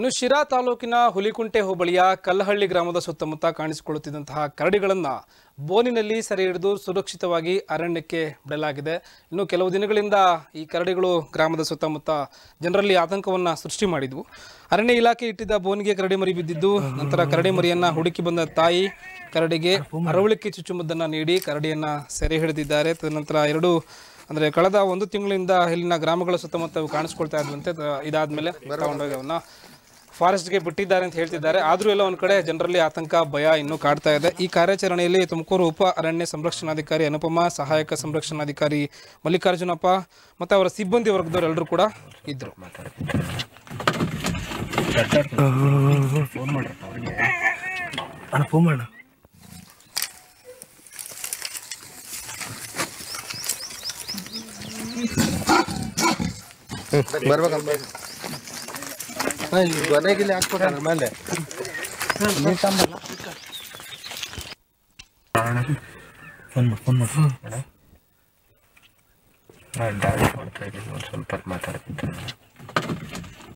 ಇನ್ನು ಶಿರಾ ತಾಲೂಕಿನ ಹುಲಿಕುಂಟೆ ಹೋಬಳಿಯ ಕಲ್ಲಹಳ್ಳಿ ಗ್ರಾಮದ ಸುತ್ತಮುತ್ತ ಕಾಣಿಸಿಕೊಳ್ಳುತ್ತಿದ್ದಂತಹ ಕರಡಿಗಳನ್ನು ಬೋನಿನಲ್ಲಿ ಸೆರೆ ಹಿಡಿದು ಸುರಕ್ಷಿತವಾಗಿ ಅರಣ್ಯಕ್ಕೆ ಬಿಡಲಾಗಿದೆ. ಇನ್ನು ಕೆಲವು ದಿನಗಳಿಂದ ಈ ಕರಡಿಗಳು ಗ್ರಾಮದ ಸುತ್ತಮುತ್ತ ಜನರಲ್ಲಿ ಆತಂಕವನ್ನು ಸೃಷ್ಟಿ ಮಾಡಿದ್ವು. ಅರಣ್ಯ ಇಲಾಖೆ ಇಟ್ಟಿದ್ದ ಬೋನಿಗೆ ಕರಡಿ ಮರಿ ಬಿದ್ದಿದ್ದು, ನಂತರ ಕರಡಿ ಮರಿಯನ್ನು ಹುಡುಕಿ ಬಂದ ತಾಯಿ ಕರಡಿಗೆ ಅರವಳಿಕೆ ಚುಚ್ಚುಮದ್ದನ್ನು ನೀಡಿ ಕರಡಿಯನ್ನ ಸೆರೆ ಹಿಡಿದಿದ್ದಾರೆ. ತದನಂತರ ಎರಡು, ಅಂದರೆ ಕಳೆದ ಒಂದು ತಿಂಗಳಿಂದ ಇಲ್ಲಿನ ಗ್ರಾಮಗಳ ಸುತ್ತಮುತ್ತ ಕಾಣಿಸ್ಕೊಳ್ತಾ ಇದ್ವಂತೆ ಮೇಲೆ ಇದಾದ್ಮೇಲೆ ತಗೊಂಡೋಗಿ ಅವನ್ನ ಫಾರೆಸ್ಟ್ಗೆ ಬಿಟ್ಟಿದ್ದಾರೆ ಅಂತ ಹೇಳ್ತಿದ್ದಾರೆ. ಆದರೂ ಎಲ್ಲ ಒಂದು ಕಡೆ ಜನರಲ್ಲಿ ಆತಂಕ ಭಯ ಇನ್ನೂ ಕಾಡ್ತಾ ಇದೆ. ಈ ಕಾರ್ಯಾಚರಣೆಯಲ್ಲಿ ತುಮಕೂರು ಉಪ ಅರಣ್ಯ ಸಂರಕ್ಷಣಾಧಿಕಾರಿ ಅನುಪಮ ಸಹಾಯಕ ಸಂರಕ್ಷಣಾಧಿಕಾರಿ ಮಲ್ಲಿಕಾರ್ಜುನಪ್ಪ ಮತ್ತು ಅವರ ಸಿಬ್ಬಂದಿ ವರ್ಗದವರು ಎಲ್ಲರೂ ಕೂಡ ಇದ್ದರು ಅಣ್ಣ ಫೋನ್ ಮಾಡ ಬರ್ಬೇಕಮ್ಮ ಕೊನೆಗಿಲ್ಲಿ ಹಾಕ್ಬಿಟ್ಟ ಮೇಲೆ ಫೋನ್ ಮಾಡು ಫೋನ್ ಮಾಡು ಡಾನ್ಸ್ ಮಾಡ್ತಾ ಇದ್ದೀನಿ ಒಂದು ಸ್ವಲ್ಪ ಹೊತ್ತು ಮಾತಾಡ್ತಿದ್ದೆ